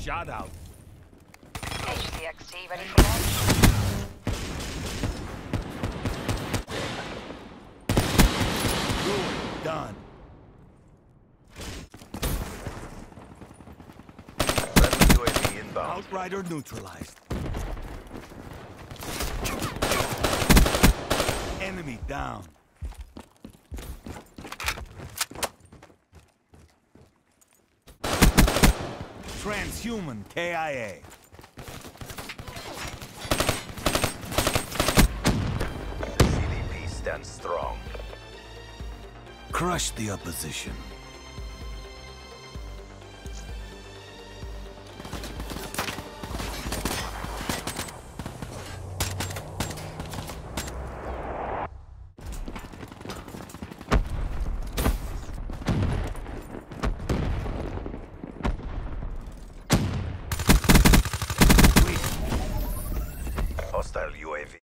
Shot out. HC-XD ready for launch. Good. Done. Friendly UAV inbound. Outrider neutralized. Enemy down. Transhuman KIA. The CDP stands strong. Crush the opposition.